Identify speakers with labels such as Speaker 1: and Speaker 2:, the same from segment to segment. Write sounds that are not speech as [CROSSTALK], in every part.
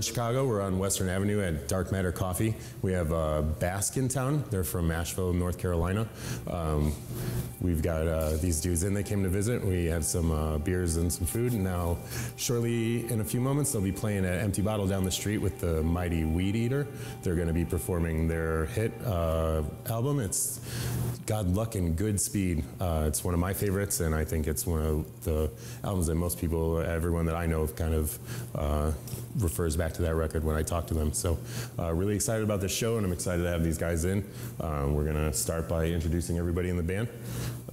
Speaker 1: in Chicago. We're on Western Avenue at Dark Matter Coffee. We have uh, Bask in town. They're from Asheville, North Carolina. Um, we've got uh, these dudes in. They came to visit. We have some uh, beers and some food. And now, shortly in a few moments, they'll be playing at Empty Bottle down the street with the Mighty Weedeater. They're going to be performing their hit uh, album. It's God Luck and Good Speed. Uh, it's one of my favorites, and I think it's one of the albums that most people, everyone that I know, kind of uh, refers back to that record when I talk to them. So, uh, really excited about this show, and I'm excited to have these guys in. Um, we're going to start by introducing everybody in the band.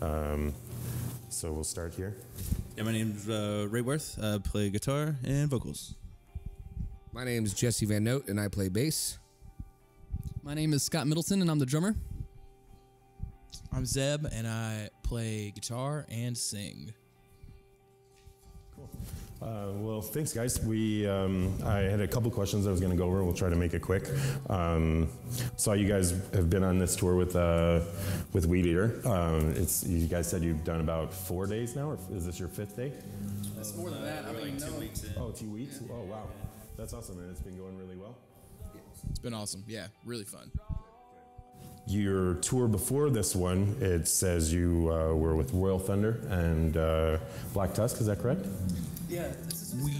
Speaker 1: Um, so, we'll start here.
Speaker 2: Yeah, my name's uh, Ray Worth. I play guitar and vocals.
Speaker 3: My name is Jesse Van Note, and I play bass.
Speaker 4: My name is Scott Middleton, and I'm the drummer.
Speaker 5: I'm Zeb, and I play guitar and sing.
Speaker 1: Uh, well, thanks, guys. We um, I had a couple questions I was going to go over. We'll try to make it quick. Um, saw you guys have been on this tour with uh, with Weedeater. Um, it's you guys said you've done about four days now, or is this your fifth day?
Speaker 4: That's more than that. I don't even know.
Speaker 1: Oh, two weeks. Oh, wow, that's awesome, and it's been going really well.
Speaker 5: It's been awesome. Yeah, really fun.
Speaker 1: Your tour before this one, it says you uh, were with Royal Thunder and uh, Black Tusk. Is that correct?
Speaker 4: Yeah, we,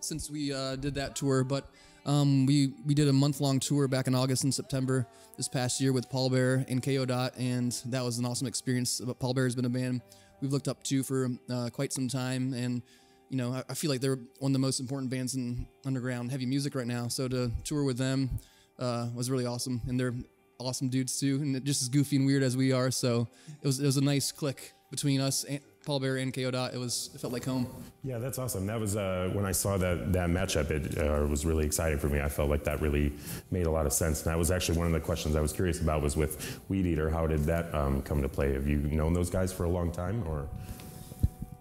Speaker 4: since we uh, did that tour, but um, we we did a month long tour back in August and September this past year with Pallbearer and Kayo Dot, and that was an awesome experience. But Pallbearer has been a band we've looked up to for uh, quite some time, and you know I, I, feel like they're one of the most important bands in underground heavy music right now. So to tour with them uh, was really awesome, and they're awesome dudes too, and just as goofy and weird as we are. So it was it was a nice click between us. And, Pallbearer and Kayo Dot. It was it felt like home.
Speaker 1: Yeah, that's awesome. That was uh, when I saw that that matchup. It uh, was really exciting for me. I felt like that really made a lot of sense. And that was actually one of the questions I was curious about was with Weedeater. How did that um, come to play? Have you known those guys for a long time, or?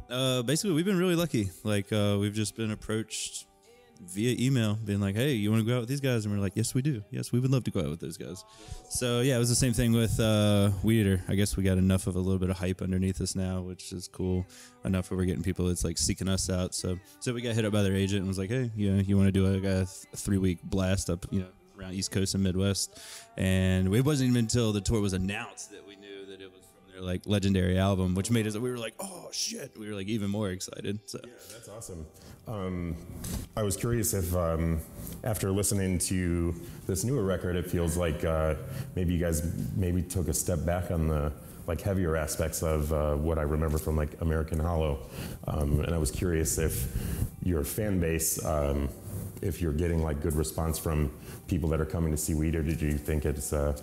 Speaker 2: Uh, basically, we've been really lucky. Like uh, we've just been approached via email being like, hey, you want to go out with these guys? And we're like, yes, we do. Yes, we would love to go out with those guys. So, yeah, it was the same thing with uh, Weedeater. I guess we got enough of a little bit of hype underneath us now, which is cool. Enough where we're getting people that's like seeking us out. So, so we got hit up by their agent and was like, hey, you know, you want to do a, a th- three week blast up, you know, around East Coast and Midwest. And it wasn't even until the tour was announced that like legendary album, which made us, we were like, oh shit. We were like even more excited. So,
Speaker 1: yeah, that's awesome. Um, I was curious if, um, after listening to this newer record, it feels like uh, maybe you guys maybe took a step back on the like heavier aspects of uh, what I remember from like American Hollow, um, and I was curious if your fan base, um, if you're getting like good response from people that are coming to see Weed, or did you think it's uh,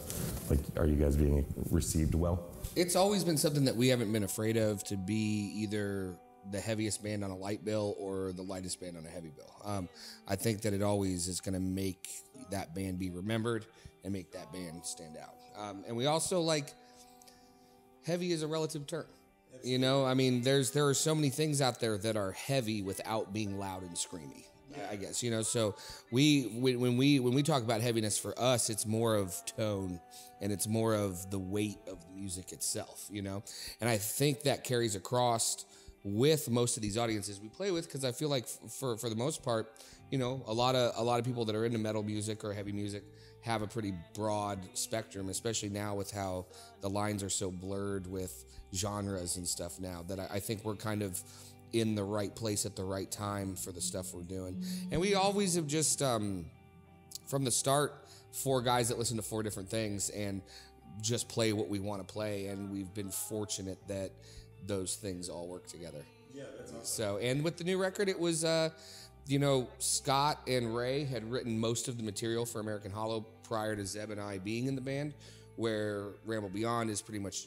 Speaker 1: like are you guys being received well?
Speaker 3: It's always been something that we haven't been afraid of to be either the heaviest band on a light bill or the lightest band on a heavy bill. Um, I think that it always is going to make that band be remembered and make that band stand out. Um, and we also like heavy is a relative term. You know, I mean, there's there are so many things out there that are heavy without being loud and screamy. I guess you know. So we when we when we talk about heaviness for us, it's more of tone and it's more of the weight of the music itself. You know, and I think that carries across with most of these audiences we play with because I feel like for for the most part, you know, a lot of a lot of people that are into metal music or heavy music have a pretty broad spectrum, especially now with how the lines are so blurred with genres and stuff now that I, I think we're kind of in the right place at the right time for the stuff we're doing. And we always have just um, from the start four guys that listen to four different things and just play what we want to play and we've been fortunate that those things all work together.
Speaker 1: Yeah, that's awesome.
Speaker 3: So, and with the new record, it was, uh, you know, Scott and Ray had written most of the material for American Hollow prior to Zeb and I being in the band, where Ramble Beyond is pretty much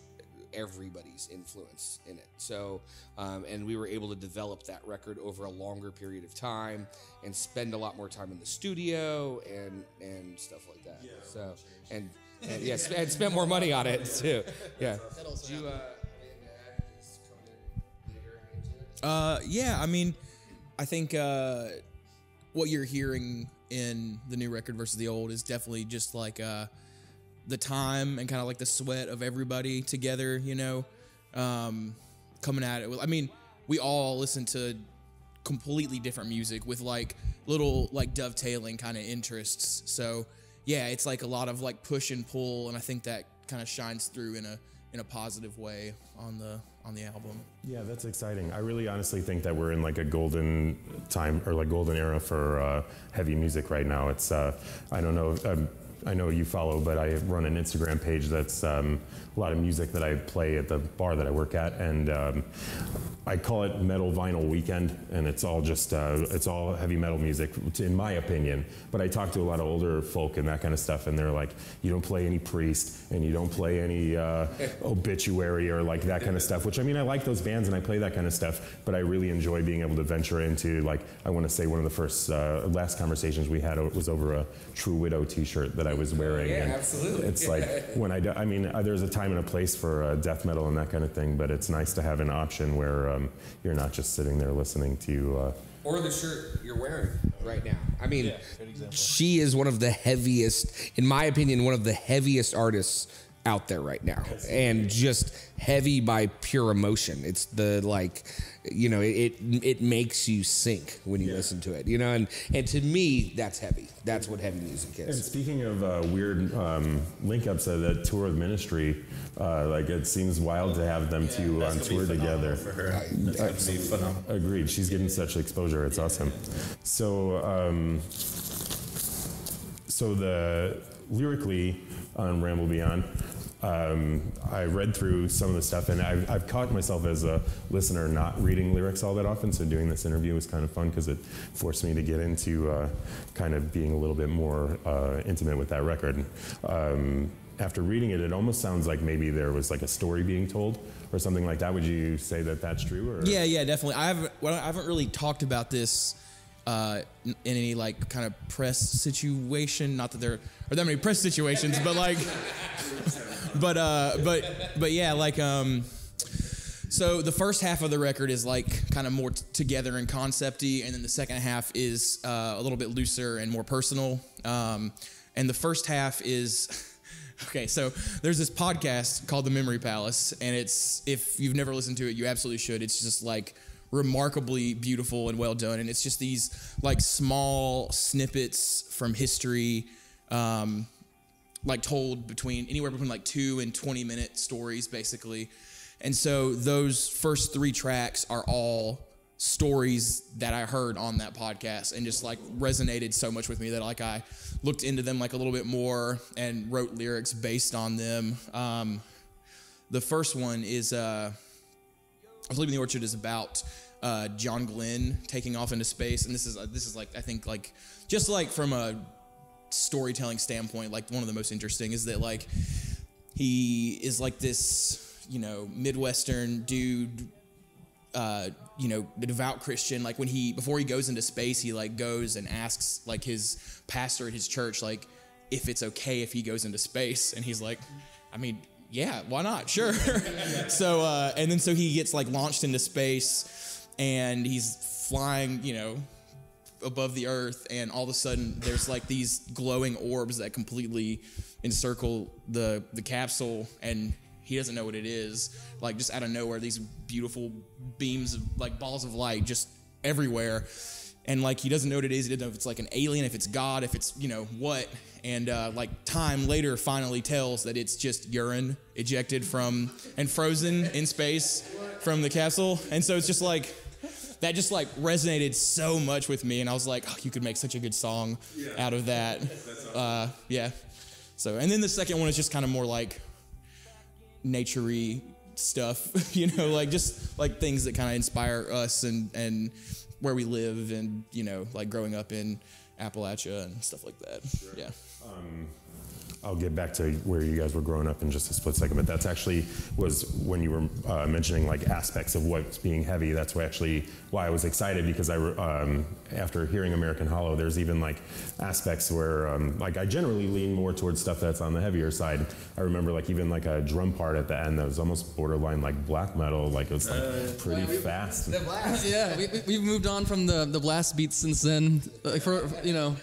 Speaker 3: everybody's influence in it. So, um, and we were able to develop that record over a longer period of time and spend a lot more time in the studio and and stuff like that.
Speaker 1: Yeah,
Speaker 3: so, and, and yes, and spent more money on it too. [LAUGHS] Yeah. Did you, uh,
Speaker 5: Uh, yeah, I mean, I think uh, what you're hearing in the new record versus the old is definitely just like uh, the time and kind of like the sweat of everybody together, you know, um, coming at it. I mean, we all listen to completely different music with like little like dovetailing kind of interests. So yeah, it's like a lot of like push and pull, and I think that kind of shines through in a in a positive way on the on the album.
Speaker 1: Yeah, that's exciting. I really honestly think that we're in like a golden time or like golden era for uh, heavy music right now. It's uh, I don't know. Um, I know you follow, but I run an Instagram page that's um, a lot of music that I play at the bar that I work at, and um, I call it Metal Vinyl Weekend, and it's all just uh, it's all heavy metal music, in my opinion. But I talk to a lot of older folk and that kind of stuff, and they're like, you don't play any Priest, and you don't play any uh, Obituary or like that kind of stuff. Which I mean, I like those bands and I play that kind of stuff, but I really enjoy being able to venture into like I want to say one of the first uh, last conversations we had was over a True Widow T-shirt that I was wearing.
Speaker 3: Yeah,
Speaker 1: and
Speaker 3: absolutely.
Speaker 1: It's like [LAUGHS] when I, do- I mean, uh, there's a time and a place for uh, death metal and that kind of thing, but it's nice to have an option where um, you're not just sitting there listening to. Uh,
Speaker 3: or the shirt you're wearing right now. I mean, she is one of the heaviest, in my opinion, one of the heaviest artists out there right now, and just heavy by pure emotion. It's the like, you know, it it makes you sink when you listen to it, you know, and and to me, that's heavy. That's what heavy music is.
Speaker 1: and speaking of uh, weird um, link ups, uh, that tour of ministry, uh, like it seems wild to have them two on tour together.
Speaker 6: for her. That's gonna be phenomenal.
Speaker 1: Agreed. She's getting such exposure. It's awesome. So, um, so the lyrically on Ramble Beyond, um, I read through some of the stuff, and I've, I've caught myself as a listener not reading lyrics all that often. So doing this interview was kind of fun because it forced me to get into uh, kind of being a little bit more uh, intimate with that record. Um, after reading it, it almost sounds like maybe there was like a story being told or something like that. Would you say that that's true? Or?
Speaker 5: Yeah, yeah, definitely. I haven't well, I haven't really talked about this uh, in any like kind of press situation. Not that there are that many press situations, but like, [LAUGHS] but uh, but but yeah, like um. So the first half of the record is like kind of more t- together and concepty, and then the second half is uh, a little bit looser and more personal. Um, and the first half is [LAUGHS] okay. So there's this podcast called The Memory Palace, and it's if you've never listened to it, you absolutely should. It's just like remarkably beautiful and well done, and it's just these like small snippets from history. Um, like told between anywhere between like two and 20 minute stories basically. And so those first three tracks are all stories that i heard on that podcast and just like resonated so much with me that like i looked into them like a little bit more and wrote lyrics based on them. Um, the first one is uh, I was leaving the orchard is about uh, John Glenn taking off into space, and this is uh, this is like I think like just like from a storytelling standpoint, like one of the most interesting is that like he is like this you know midwestern dude uh, you know, the devout Christian, like when he before he goes into space, he like goes and asks like his pastor at his church, like if it's okay if he goes into space, and he's like, I mean, yeah, why not? Sure. [LAUGHS] so uh, and then so he gets like launched into space, and he's flying, you know, above the earth, and all of a sudden there's like these glowing orbs that completely encircle the the capsule, and he doesn't know what it is. Like just out of nowhere, these beautiful beams of like balls of light just everywhere. And like he doesn't know what it is. He doesn't know if it's like an alien, if it's God, if it's you know what. And uh, like time later finally tells that it's just urine ejected from and frozen in space from the capsule. And so it's just like that just like resonated so much with me. And I was like, oh, you could make such a good song out of that. [LAUGHS] Uh, yeah. So and then the second one is just kind of more like naturey stuff, [LAUGHS] you know, like just like things that kind of inspire us and and where we live and you know, like growing up in Appalachia and stuff like that. Yeah.
Speaker 1: I'll get back to where you guys were growing up in just a split second, but that's actually was when you were uh, mentioning like aspects of what's being heavy. That's why actually why I was excited because I um, after hearing American Hollow, there's even like aspects where um, like I generally lean more towards stuff that's on the heavier side. I remember like even like a drum part at the end that was almost borderline like black metal, like it was like pretty fast.
Speaker 4: The blast, yeah, we, we- we've moved on from the, the blast beats since then. Like for you know,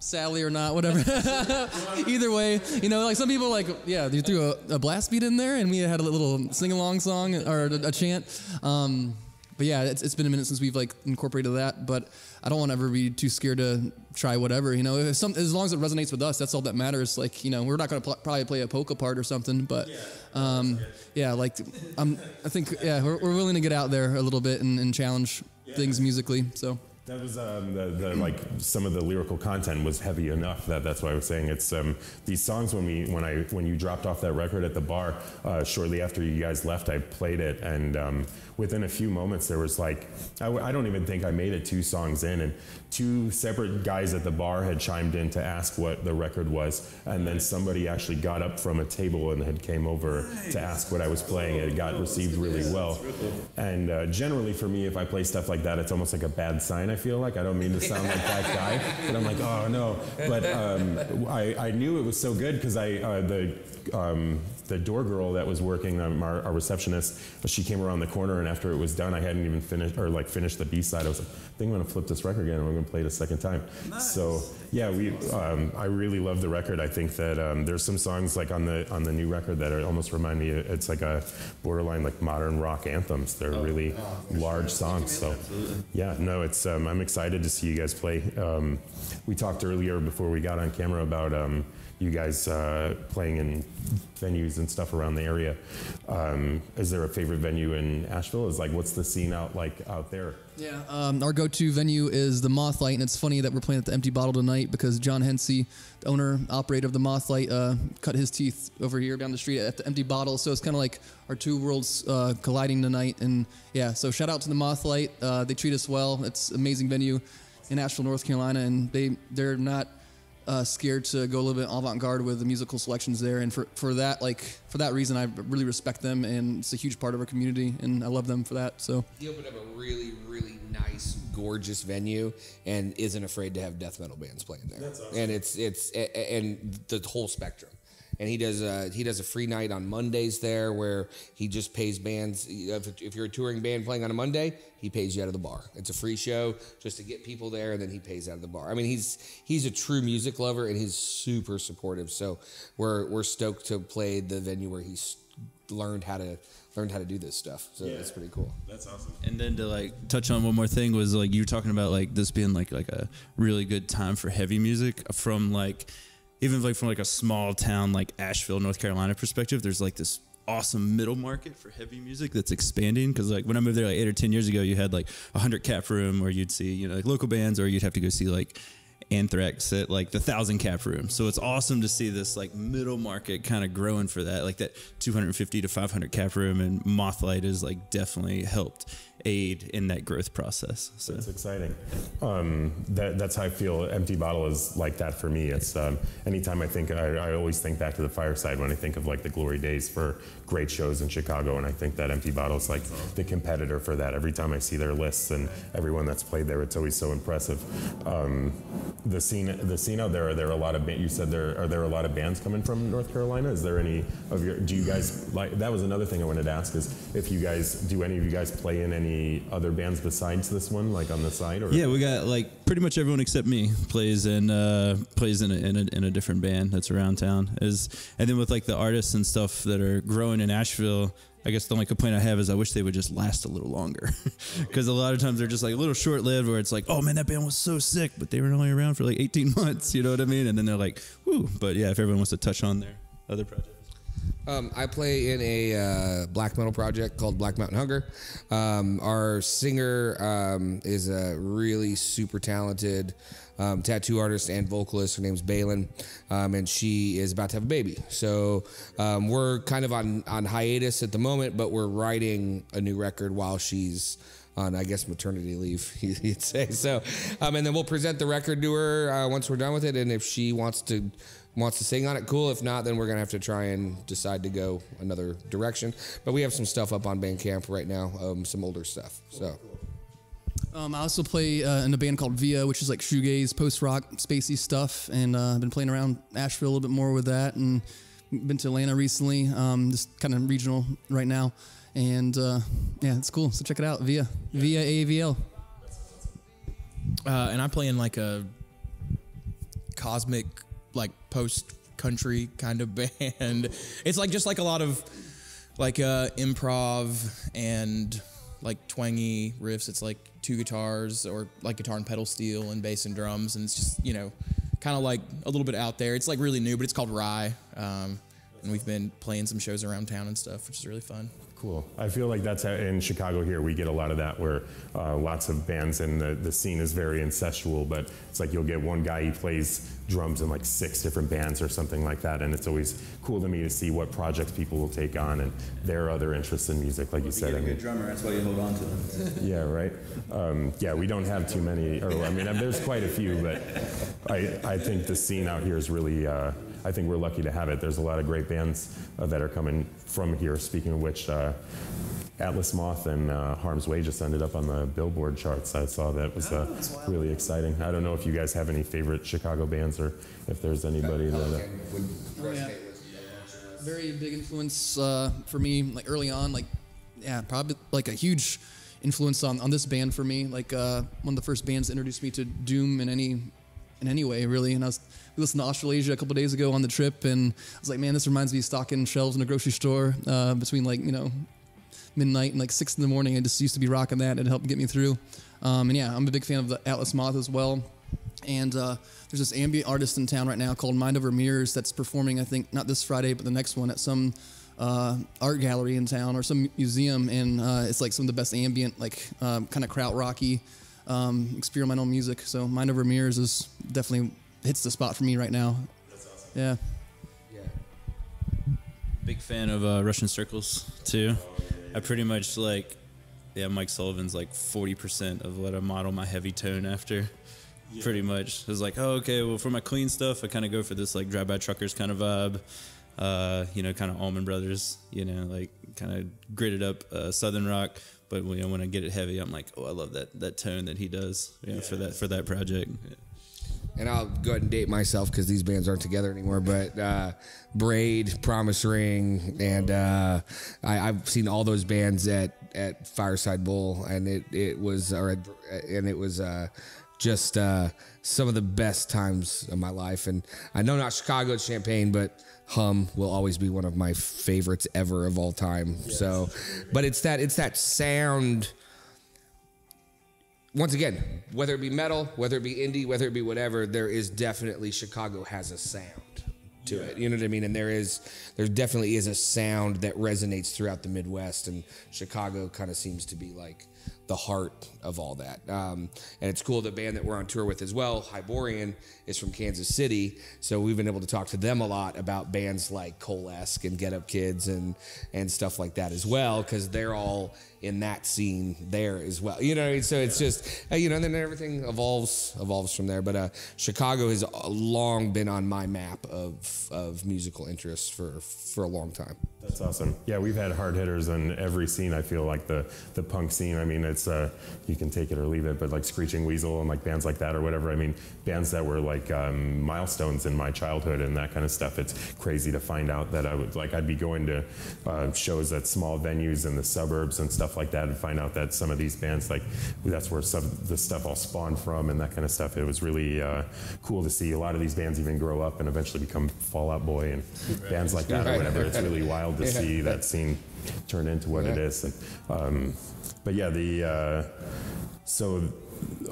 Speaker 4: sadly or not, whatever. [LAUGHS] Either way, you know, like some people like yeah, you threw a, a blast beat in there, and we had a little sing along song or a, a chant. Um, but yeah, it's, it's been a minute since we've like incorporated that. But I don't want to ever be too scared to try whatever. You know, if some, as long as it resonates with us, that's all that matters. Like you know, we're not going to pl- probably play a polka part or something, but um, yeah, like I'm, I think yeah, we're, we're willing to get out there a little bit and, and challenge things musically. So.
Speaker 1: That was um, the, the like some of the lyrical content was heavy enough that that's why I was saying it's um, these songs when we when I when you dropped off that record at the bar uh, shortly after you guys left I played it and um, within a few moments there was like I, don't even think I made it two songs in and two separate guys at the bar had chimed in to ask what the record was and then somebody actually got up from a table and had came over to ask what I was playing it got received really well. and uh, generally for me if I play stuff like that it's almost like a bad sign I feel like. I don't mean to sound like that guy but I'm like oh no. But um, I, I knew it was so good because I uh, the um, the door girl that was working um, our, our receptionist she came around the corner and after it was done I hadn't even finished or like finished the B side I was like I think I'm gonna flip this record again and we're gonna play it a second time. So yeah we um, I really love the record. I think that um, there's some songs like on the on the new record that are almost remind me it's like a borderline like modern rock anthems. They're really large songs so yeah no it's um, I'm excited to see you guys play. Um, we talked earlier before we got on camera about um, you guys uh, playing in venues and stuff around the area. Um, is there a favorite venue in Asheville? Is like, what's the scene out like out there?
Speaker 4: Yeah, um, our go-to venue is the Mothlight, and it's funny that we're playing at the Empty Bottle tonight because John Hensey, the owner operator of the Mothlight, uh, cut his teeth over here down the street at the Empty Bottle. So it's kind of like our two worlds uh, colliding tonight. And yeah, so shout out to the Mothlight. Uh, they treat us well. It's amazing venue in Asheville, North Carolina, and they they're not uh, scared to go a little bit avant-garde with the musical selections there, and for, for that like for that reason, I really respect them, and it's a huge part of our community, and I love them for that. So
Speaker 3: He opened up a really, really nice, gorgeous venue, and isn't afraid to have death metal bands playing there. And it's it's a- a- and the whole spectrum. And he does a he does a free night on Mondays there, where he just pays bands. If, if you're a touring band playing on a Monday, he pays you out of the bar. It's a free show just to get people there, and then he pays out of the bar. I mean, he's he's a true music lover, and he's super supportive. So we're we're stoked to play the venue where he's learned how to learned how to do this stuff. So that's pretty cool.
Speaker 1: That's awesome.
Speaker 2: And then to like touch on one more thing was like you were talking about like this being like like a really good time for heavy music from like even like from like a small town like Asheville, North Carolina perspective. There's like this awesome middle market for heavy music that's expanding because like when I moved there like eight or ten years ago, you had like a hundred cap room where you'd see you know like local bands or you'd have to go see like Anthrax at like the thousand cap room. So it's awesome to see this like middle market kind of growing for that, like that 250 to 500 cap room, and Mothlight has like definitely helped aid in that growth process. So
Speaker 1: It's exciting. Um, that, that's how I feel. Empty Bottle is like that for me. It's um, anytime I think, I, I always think back to the fireside when I think of like the glory days for great shows in Chicago, and I think that Empty Bottle is like the competitor for that. Every time I see their lists and everyone that's played there, it's always so impressive. Um, the scene, the scene out there. Are there a lot of? You said there are there a lot of bands coming from North Carolina? Is there any of your? Do you guys like? That was another thing I wanted to ask is if you guys do any of you guys play in any other bands besides this one, like on the side? Or
Speaker 2: yeah, we got like pretty much everyone except me plays in uh, plays in a, in a in a different band that's around town. Is and then with like the artists and stuff that are growing in Asheville. I guess the only complaint I have is I wish they would just last a little longer, [LAUGHS] because a lot of times they're just like a little short lived, where it's like, oh man, that band was so sick, but they were only around for like 18 [LAUGHS] months, you know what I mean? And then they're like, woo. But yeah, if everyone wants to touch on their other projects.
Speaker 3: Um, I play in a uh, black metal project called Black Mountain Hunger. Um, our singer um, is a really super talented um, tattoo artist and vocalist. Her name's Balin, um, and she is about to have a baby. So um, we're kind of on, on hiatus at the moment, but we're writing a new record while she's on, I guess, maternity leave, [LAUGHS] you'd say. So, and then we'll present the record to her uh, once we're done with it. And if she wants to wants to sing on it, cool. If not, then we're gonna have to try and decide to go another direction. But we have some stuff up on Bandcamp right now, um, some older stuff. So.
Speaker 4: Um, I also play uh, in a band called Via, which is like shoegaze, post rock, spacey stuff, and uh, I've been playing around Asheville a little bit more with that, and been to Atlanta recently, um, just kind of regional right now, and uh, yeah, it's cool. So check it out, Via, Via AVL.
Speaker 5: uh, and I play in like a cosmic, like post country kind of [LAUGHS] band. It's like just like a lot of like uh, improv and like twangy riffs. It's like two guitars or like guitar and pedal steel and bass and drums, and it's just you know kind of like a little bit out there. It's like really new, but it's called Rye, um, and we've been playing some shows around town and stuff, which is really fun.
Speaker 1: Cool. I feel like that's how, in Chicago here we get a lot of that where uh, lots of bands and the, the scene is very incestual, but it's like you'll get one guy he plays drums in like six different bands or something like that, and it's always cool to me to see what projects people will take on and their other interests in music, like you
Speaker 6: You
Speaker 1: said.
Speaker 6: get
Speaker 1: I
Speaker 6: a
Speaker 1: mean,
Speaker 6: good drummer, that's why you hold on to them. [LAUGHS]
Speaker 1: yeah, right. Um, yeah, we don't have too many. Or I mean, there's quite a few, but I, I think the scene out here is really. Uh, I think we're lucky to have it. There's a lot of great bands uh, that are coming from here. Speaking of which, uh, Atlas Moth and uh, Harm's Way just ended up on the Billboard charts. I saw that was uh, really exciting. I don't know if you guys have any favorite Chicago bands or if there's anybody that. Uh,
Speaker 3: would
Speaker 4: Oh, yeah. very big influence uh, for me like early on like yeah probably like a huge influence on, on this band for me like uh, one of the first bands that introduced me to doom in any in any way really and i was we listened to australasia a couple days ago on the trip and i was like man this reminds me of stocking shelves in a grocery store uh, between like you know midnight and like six in the morning i just used to be rocking that it helped get me through um, and yeah i'm a big fan of the atlas moth as well and uh, there's this ambient artist in town right now called Mind Over Mirrors that's performing, I think, not this Friday, but the next one at some uh, art gallery in town or some museum. And uh, it's like some of the best ambient, like um, kind of kraut rocky, um, experimental music. So Mind Over Mirrors is definitely hits the spot for me right now. Yeah.
Speaker 3: Yeah.
Speaker 2: Big fan of uh, Russian Circles too. I pretty much like, yeah, Mike Sullivan's like forty percent of what I model my heavy tone after. Pretty much, I was like, oh, okay. Well, for my clean stuff, I kind of go for this like drive by truckers kind of vibe. Uh, you know, kind of Allman Brothers. You know, like kind of gritted up uh, Southern rock. But you know, when I get it heavy, I'm like, oh, I love that that tone that he does. You know, for that for that project.
Speaker 3: And I'll go ahead and date myself because these bands aren't together anymore. But uh, Braid, Promise Ring, and uh, I, I've seen all those bands at, at Fireside Bowl, and it it was or and it was uh, just uh, some of the best times of my life. And I know not Chicago, Champaign, but. Hum will always be one of my favorites ever of all time. So, but it's that it's that sound once again, whether it be metal, whether it be indie, whether it be whatever, there is definitely Chicago has a sound to it. You know what I mean? And there is, there definitely is a sound that resonates throughout the Midwest, and Chicago kind of seems to be like the heart of all that. Um, and it's cool. The band that we're on tour with as well, Hyborian, is from Kansas City, so we've been able to talk to them a lot about bands like Coalesce and Get Up Kids and and stuff like that as well, because they're all in that scene there as well. You know, I mean? so it's just uh, you know, and then everything evolves evolves from there. But uh, Chicago has long been on my map of of musical interest for for a long time.
Speaker 1: That's awesome. Yeah, we've had hard hitters in every scene. I feel like the the punk scene. I mean, it's uh, you can take it or leave it, but like Screeching Weasel and like bands like that or whatever. I mean, bands that were like um, milestones in my childhood and that kind of stuff. It's crazy to find out that I would like I'd be going to uh, shows at small venues in the suburbs and stuff like that, and find out that some of these bands like that's where some of the stuff all spawned from and that kind of stuff. It was really uh, cool to see a lot of these bands even grow up and eventually become Fall Out Boy and bands like that or whatever. It's really wild to [LAUGHS] see that scene turn into what it is. And, um, but yeah, the uh, so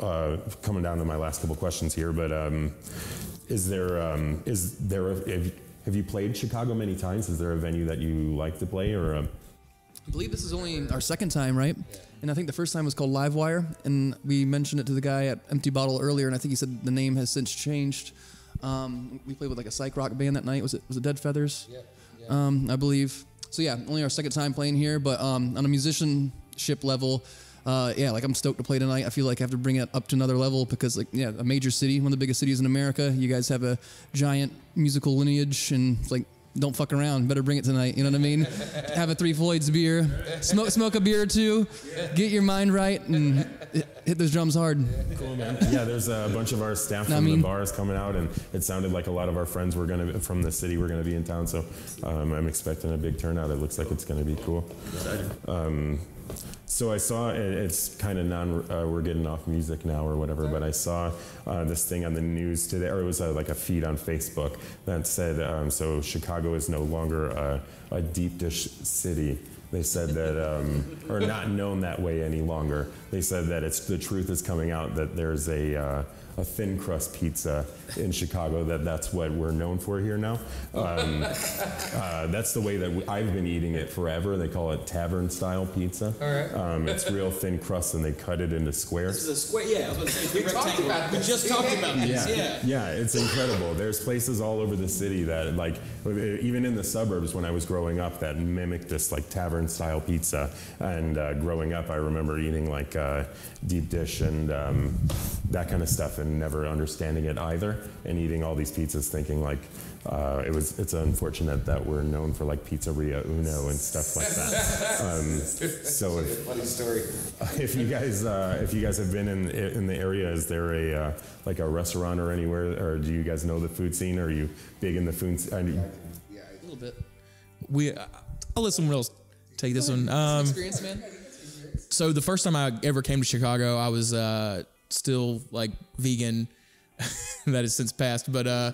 Speaker 1: uh, coming down to my last couple questions here, but um, is there um, is there a, have, have you played Chicago many times? Is there a venue that you like to play or? um
Speaker 4: I believe this is only our second time, right? And I think the first time was called Livewire, and we mentioned it to the guy at Empty Bottle earlier, and I think he said the name has since changed. Um, we played with like a psych rock band that night. Was it was it Dead Feathers? Yeah. Um, I believe. So yeah, only our second time playing here, but um, on a musicianship level, uh, yeah, like I'm stoked to play tonight. I feel like I have to bring it up to another level because like yeah, a major city, one of the biggest cities in America. You guys have a giant musical lineage, and like don't fuck around. Better bring it tonight. You know what I mean? [LAUGHS] Have a Three Floyds beer, smoke smoke a beer or two, get your mind right, and hit- those drums hard.
Speaker 1: Cool, man. Yeah, there's a bunch of our staff
Speaker 4: I
Speaker 1: from
Speaker 4: mean-
Speaker 1: the bars coming out, and it sounded like a lot of our friends were going to from the city were going to be in town. So um, I'm expecting a big turnout. It looks like it's going to be cool. Um, so I saw it, it's kind of non. Uh, we're getting off music now or whatever, but I saw uh, this thing on the news today, or it was uh, like a feed on Facebook that said, um, so Chicago is no longer a, a deep dish city. They said that, um, or not known that way any longer. They said that it's the truth is coming out that there's a uh, a thin crust pizza in Chicago. That that's what we're known for here now. Um, uh, that's the way that we, I've been eating it forever. They call it tavern style pizza. All right. Um, it's real thin crust, and they cut it into squares.
Speaker 5: The square, yeah, I was say we talked about We just talked about this. Yeah.
Speaker 1: Yeah, it's incredible. There's places all over the city that, like, even in the suburbs when I was growing up, that mimic this like tavern style pizza. And uh, growing up, I remember eating like uh, deep dish and um, that kind of stuff, and never understanding it either, and eating all these pizzas, thinking like. Uh, it was. It's unfortunate that we're known for like Pizzeria Uno and stuff like that. [LAUGHS] Um, so if,
Speaker 3: Funny story. [LAUGHS]
Speaker 1: if you guys uh, if you guys have been in in the area, is there a uh, like a restaurant or anywhere, or do you guys know the food scene? Are you big in the food? scene? I mean,
Speaker 3: Yeah,
Speaker 4: A little bit.
Speaker 5: We, I'll let someone else take this one. Um,
Speaker 4: Experience, man.
Speaker 5: so the first time I ever came to Chicago, I was uh, still like vegan. [LAUGHS] that has since passed, but uh,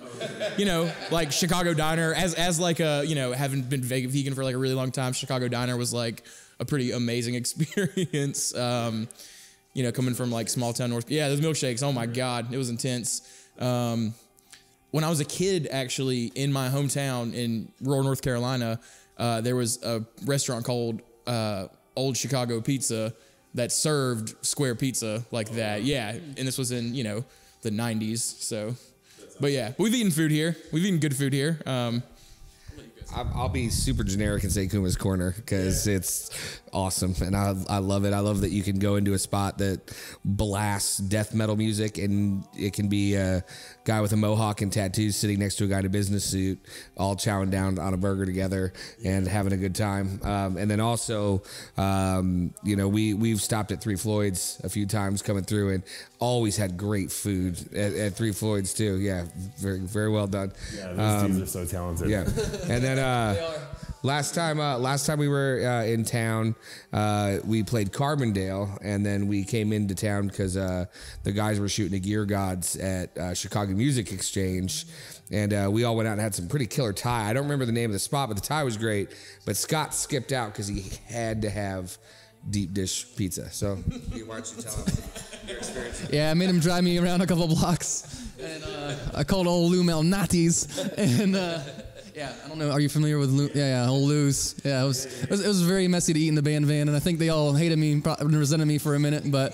Speaker 5: you know, like Chicago Diner, as as like a you know, having been vegan for like a really long time, Chicago Diner was like a pretty amazing [LAUGHS] experience. Um, you know, coming from like small town North, yeah, those milkshakes, oh my god, it was intense. Um, when I was a kid, actually, in my hometown in rural North Carolina, uh, there was a restaurant called uh, Old Chicago Pizza that served square pizza like that. Yeah, and this was in you know the '90s. So, but yeah, we've eaten food here. We've eaten good food here. Um,
Speaker 3: I'll be super generic and say Kuma's Corner because it's awesome and I, I love it. I love that you can go into a spot that blasts death metal music and it can be a guy with a mohawk and tattoos sitting next to a guy in a business suit, all chowing down on a burger together and having a good time. Um, and then also, um, you know, we we've stopped at Three Floyds a few times coming through and always had great food at, at Three Floyds too. Yeah, very very well done.
Speaker 1: yeah, those dudes are so talented.
Speaker 3: Yeah, and then [LAUGHS] uh, last time, uh, last time we were uh, in town, uh, we played Carbondale, and then we came into town because uh, the guys were shooting a Gear Gods at uh, Chicago Music Exchange, and uh, we all went out and had some pretty killer Thai. I don't remember the name of the spot, but the Thai was great. But Scott skipped out because he had to have deep dish pizza. So [LAUGHS] why don't you tell him your experience?
Speaker 4: Yeah, I made him drive me around a couple blocks, and uh, I called old Lou Malnati's, and uh, yeah, I don't know. Are you familiar with Lou? Yeah, yeah, old Lou's. Yeah, it was, it was it was very messy to eat in the band van, and I think they all hated me, pro- resented me for a minute, but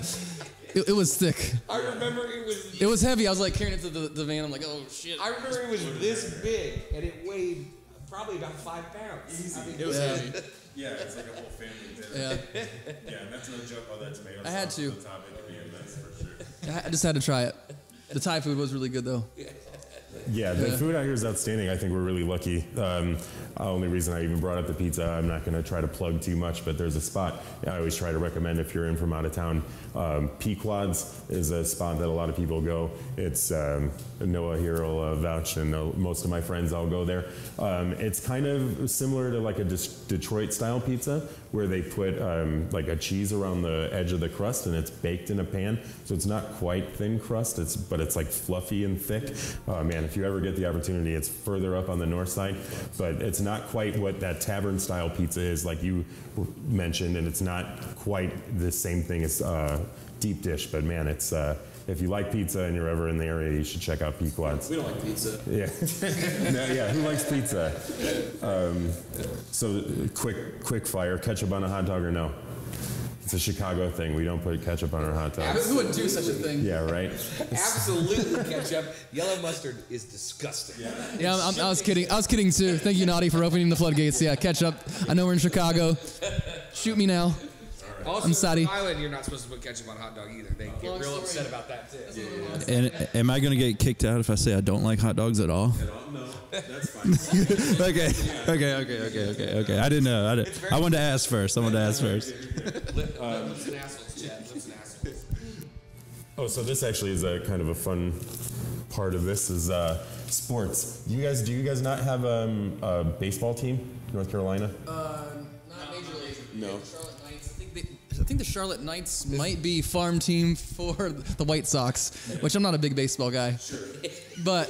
Speaker 4: it, it was thick.
Speaker 7: I remember it was.
Speaker 4: It was heavy. I was like carrying it to the, the van. I'm like, oh shit.
Speaker 7: I remember it was this big, and it weighed probably about five pounds. I mean,
Speaker 5: it was heavy.
Speaker 1: yeah, it's like a whole family dinner.
Speaker 4: Yeah,
Speaker 1: Yeah, and that's no joke. All that tomato
Speaker 4: I had to.
Speaker 1: on the top, it could be a mess for sure.
Speaker 4: I I just had to try it. The Thai food was really good though.
Speaker 1: Yeah, the
Speaker 4: Yeah.
Speaker 1: food out here is outstanding. I think we're really lucky. Um, uh, only reason I even brought up the pizza, I'm not going to try to plug too much, but there's a spot I always try to recommend if you're in from out of town. Um, Pequods is a spot that a lot of people go. It's um, Noah here will uh, vouch, and uh, most of my friends all go there. Um, it's kind of similar to like a Des- Detroit style pizza where they put um, like a cheese around the edge of the crust and it's baked in a pan. So it's not quite thin crust, it's but it's like fluffy and thick. Oh man, if you ever get the opportunity, it's further up on the north side, but it's not quite what that tavern style pizza is, like you mentioned, and it's not quite the same thing as uh, deep dish. But man, it's uh, if you like pizza and you're ever in the area, you should check out Pequods.
Speaker 5: We don't like pizza.
Speaker 1: Yeah, [LAUGHS] no, yeah. Who likes pizza? Um, so, quick, quick fire. Ketchup on a hot dog or no? It's a Chicago thing. We don't put ketchup on our hot dogs.
Speaker 4: Who would do such a thing?
Speaker 1: Yeah, right.
Speaker 7: absolutely [LAUGHS] ketchup. Yellow mustard is disgusting.
Speaker 4: Yeah, I'm, I'm, I was kidding. I was kidding too. Thank you, Naughty, for opening the floodgates. Yeah, ketchup. I know we're in Chicago. Shoot me now.
Speaker 3: Also,
Speaker 4: I'm sorry.
Speaker 3: in Thailand, you're not supposed to put ketchup on a hot dog either. They get real upset about that too.
Speaker 2: And am I going to get kicked out if I say I don't like hot dogs at all?
Speaker 1: No, that's fine. [LAUGHS]
Speaker 2: okay, okay, okay, okay, okay, okay. I didn't know. I, didn't, I wanted to ask first. I wanted to ask first.
Speaker 1: Oh, so this actually is a kind of a fun part of this is uh, sports. You guys, do you guys not have um, a baseball team, North Carolina?
Speaker 4: Uh, not major league.
Speaker 1: No.
Speaker 4: Charlotte Knights. I think, think the Charlotte Knights might be farm team for the White Sox, which I'm not a big baseball guy. Sure. But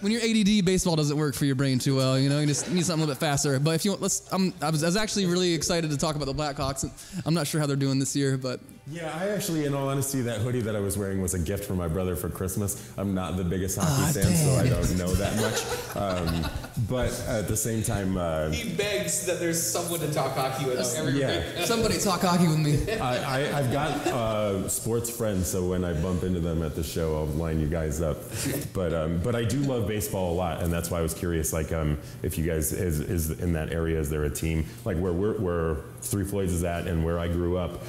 Speaker 4: when you're ADD, baseball doesn't work for your brain too well. You know, you just need something a little bit faster. But if you want, let's. I'm, I was, I was actually really excited to talk about the Blackhawks. I'm not sure how they're doing this year, but
Speaker 1: Yeah, I actually, in all honesty, that hoodie that I was wearing was a gift from my brother for Christmas. I'm not the biggest hockey fan, so I don't know that much. Um, but at the same time, uh,
Speaker 7: He begs that there's someone to talk hockey with every
Speaker 1: yeah,
Speaker 4: somebody talk hockey with me.
Speaker 1: I, I, I've got uh, sports friends, so when I bump into them at the show, I'll line you guys up. But um, but I do love baseball a lot, and that's why I was curious, like, um, if you guys is, is in that area, is there a team like where we're, where Three Floyds is at, and where I grew up.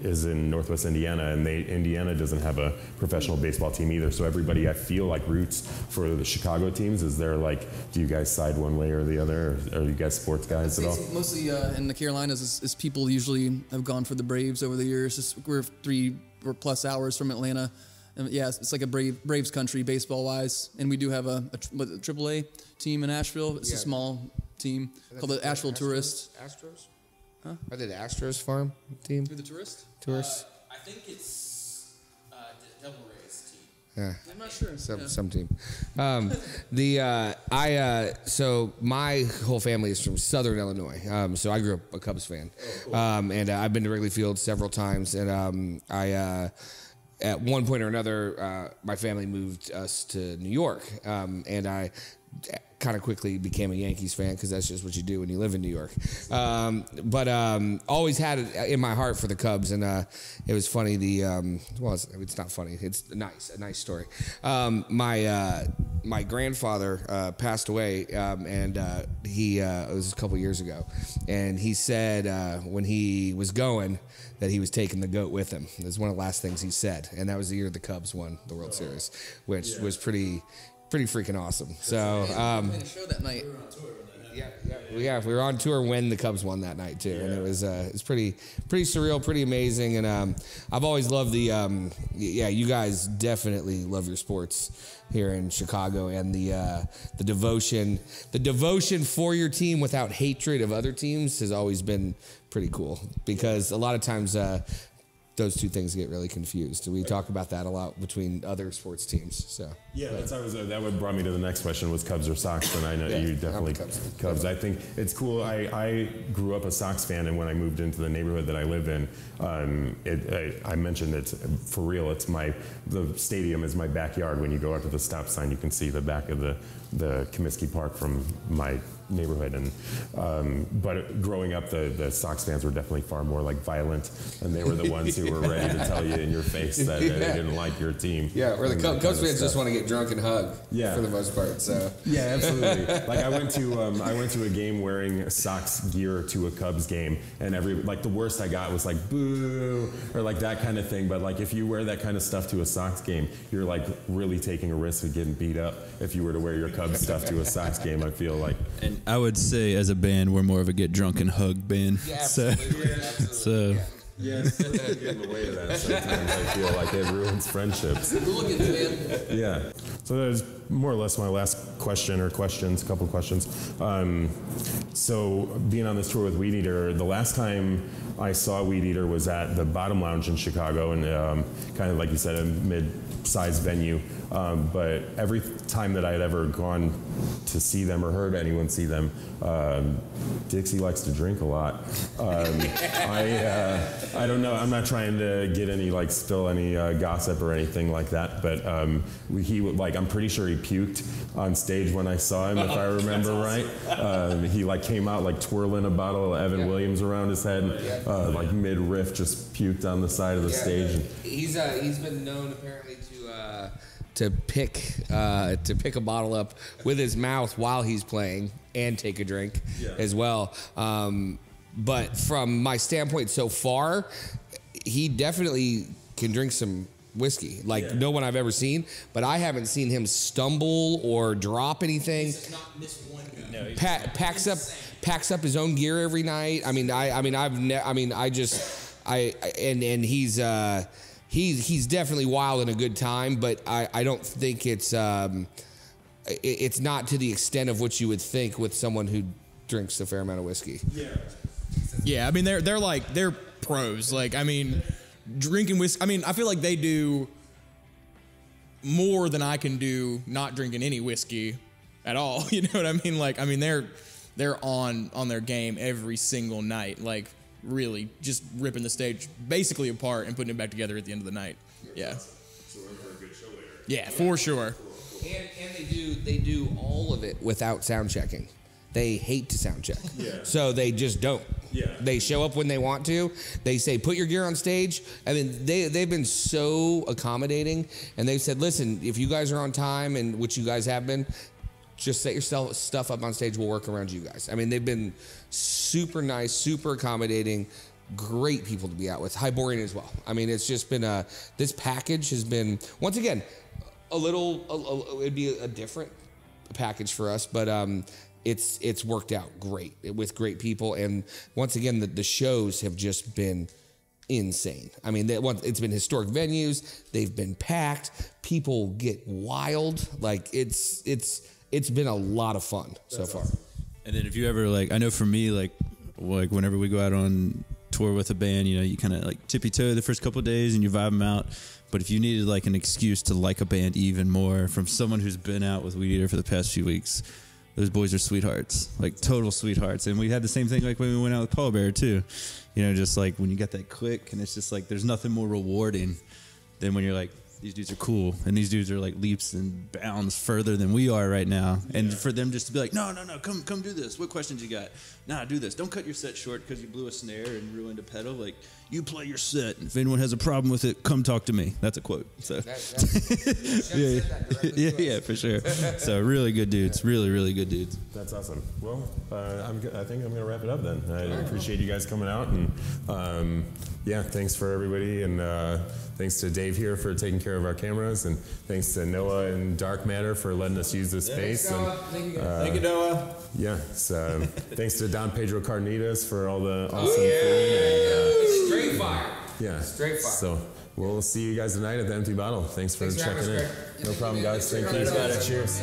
Speaker 1: Is in Northwest Indiana, and they Indiana doesn't have a professional baseball team either. So everybody, I feel like roots for the Chicago teams. Is there like, do you guys side one way or the other? Or are you guys sports guys at all?
Speaker 4: Mostly uh, in the Carolinas, is, is people usually have gone for the Braves over the years. Just, we're three or plus hours from Atlanta. And yeah, it's, it's like a Brave, Braves country baseball wise. And we do have a, a, tr- a AAA team in Asheville. It's a small team called the Asheville Tourist.
Speaker 3: Astros? Huh? Are they the Astros farm team?
Speaker 4: the Tourist?
Speaker 3: Tourists?
Speaker 5: I think it's uh, the Devil Rays team.
Speaker 3: Yeah.
Speaker 4: I'm not sure.
Speaker 3: some
Speaker 4: Yeah.
Speaker 3: some team. Um, the uh, I uh, so my whole family is from Southern Illinois. Um, so I grew up a Cubs fan, um, and uh, I've been to Wrigley Field several times. And um, I uh, at one point or another, uh, my family moved us to New York, um, and I kind of quickly became a Yankees fan because that's just what you do when you live in New York. Um, but um, always had it in my heart for the Cubs, and uh, it was funny. The um, well, it's, it's not funny. It's nice, a nice story. Um, my uh, my grandfather uh, passed away, um, and uh, he uh, it was a couple years ago, and he said uh, when he was going that he was taking the goat with him. It was one of the last things he said, and that was the year the Cubs won the World Series, which was pretty pretty freaking awesome. So. Um,
Speaker 4: show that night.
Speaker 3: yeah, yeah, We were on tour when the Cubs won that night too, and it was uh, it's pretty pretty surreal, pretty amazing. And um, I've always loved the um, yeah. You guys definitely love your sports here in Chicago, and the uh, the devotion the devotion for your team without hatred of other teams has always been pretty cool because a lot of times. Uh, those two things get really confused. We talk about that a lot between other sports teams. So
Speaker 1: Yeah, that's always, uh, that would brought me to the next question was Cubs or Sox, and I know
Speaker 3: Yeah,
Speaker 1: you
Speaker 3: I'm
Speaker 1: definitely
Speaker 3: Cubs
Speaker 1: Cubs. I think it's cool. I, I grew up a Sox fan, and when I moved into the neighborhood that I live in, um, it, I, I mentioned it's for real. It's my the stadium is my backyard. When you go out to the stop sign, you can see the back of the the Comiskey Park from my neighborhood. And um, but growing up, the the Sox fans were definitely far more like violent, and they were the ones who were ready to tell you in your face that they [LAUGHS] didn't like your team.
Speaker 3: yeah, where the
Speaker 1: and
Speaker 3: Cubs,
Speaker 1: that
Speaker 3: Cubs
Speaker 1: kind of
Speaker 3: fans just
Speaker 1: stuff.
Speaker 3: want to get drunk and hug.
Speaker 1: Yeah.
Speaker 3: for the most part. So
Speaker 1: Yeah, absolutely. [LAUGHS] like I went to um, I went to a game wearing Sox gear to a Cubs game, and every like the worst I got was like boo or like that kind of thing. But like if you wear that kind of stuff to a Sox game, you're like really taking a risk of getting beat up. If you were to wear your Cubs stuff to a Sox game, I feel like
Speaker 2: And I would say, as a band, we're more of a get drunk and hug band. so, [LAUGHS] so
Speaker 1: yeah, it's supposed to [LAUGHS] get in the way of that. Sometimes I feel like it ruins friendships.
Speaker 4: Hooligans, man.
Speaker 1: Yeah. So that's more or less my last question or questions, a couple of questions. Um, so being on this tour with Weedeater, the last time I saw Weedeater was at the Bottom Lounge in Chicago, and um, kind of like you said, a mid-sized venue. Um, but every time that I had ever gone to see them or heard anyone see them, um, Dixie likes to drink a lot. Um, [LAUGHS] I uh, I don't know. I'm not trying to get any like spill any uh, gossip or anything like that. But um, he would like I'm pretty sure he puked on stage when I saw him, if I [LAUGHS] remember right. Um, he like came out like twirling a bottle of Evan Williams around his head, uh, like mid riff, just puked on the side of the stage.
Speaker 3: He's uh, he's been known apparently to uh, to pick uh, to pick a bottle up with his mouth while he's playing and take a drink as well. Um, but from my standpoint so far, he definitely can drink some whiskey like no one I've ever seen. But I haven't seen him stumble or drop anything. Pa- packs up packs up his own gear every night. I mean, I I mean I've ne- I mean I just I I- and and he's uh he's he's definitely wild and a good time, but I I don't think it's um it, it's not to the extent of what you would think with someone who drinks a fair amount of whiskey.
Speaker 5: Yeah, yeah. I mean they're they're like they're pros. Like I mean, drinking whiskey. I mean I feel like they do more than I can do not drinking any whiskey at all. [LAUGHS] You know what I mean? Like, I mean, they're they're on on their game every single night. Like, really, just ripping the stage basically apart and putting it back together at the end of the night. Yeah. Yeah, for sure.
Speaker 3: And, and they do they do all of it without sound checking. They hate to sound check.
Speaker 1: Yeah.
Speaker 3: So they just don't.
Speaker 1: Yeah.
Speaker 3: They show up when they want to. They say, put your gear on stage. I mean, they, they've been so accommodating. And they've said, listen, if you guys are on time, and which you guys have been, just set yourself stuff up on stage. We'll work around you guys. I mean, they've been super nice, super accommodating. Great people to be out with. Hyborian as well. I mean, it's just been a, this package has been, once again, a little, a, a, it'd be a different package for us, but um, it's it's worked out great with great people, and once again, the, the shows have just been insane. I mean, they, it's been historic venues. They've been packed. People get wild. Like it's it's it's been a lot of fun so far.
Speaker 2: And then if you ever like, I know for me, like, like whenever we go out on tour with a band, you know, you kind of like tippy toe the first couple days and you vibe them out. But if you needed like an excuse to like a band even more from someone who's been out with Weedeater for the past few weeks, those boys are sweethearts, like total sweethearts. And we had the same thing like when we went out with Pallbearer too. You know, just like when you get that click and it's just like there's nothing more rewarding than when you're like, these dudes are cool and these dudes are like leaps and bounds further than we are right now. And for them just to be like, no, no, no, come come do this. What questions you got? Nah, do this. Don't cut your set short because you blew a snare and ruined a pedal. Like you play your set. If anyone has a problem with it, come talk to me. That's a quote. So [LAUGHS] yeah, yeah, yeah, [LAUGHS] yeah, for sure. So really good dudes. Really, really good dudes.
Speaker 1: That's awesome. Well, uh, I'm, I think I'm going to wrap it up then. I appreciate you guys coming out, and um, yeah, thanks for everybody, and uh, thanks to Dave here for taking care of our cameras, and thanks to Noah and Dark Matter for letting us use this space. And,
Speaker 6: Thank you, Noah.
Speaker 1: yeah, so, thanks to Don Pedro Carnitas for all the awesome food. And,
Speaker 3: Straight fire.
Speaker 1: yeah,
Speaker 3: Straight fire.
Speaker 1: So we'll see you guys tonight at the Empty Bottle. Thanks for
Speaker 3: Thanks
Speaker 1: checking
Speaker 3: us,
Speaker 1: in.
Speaker 3: Greg.
Speaker 1: No problem, guys. Thank you. Cheers.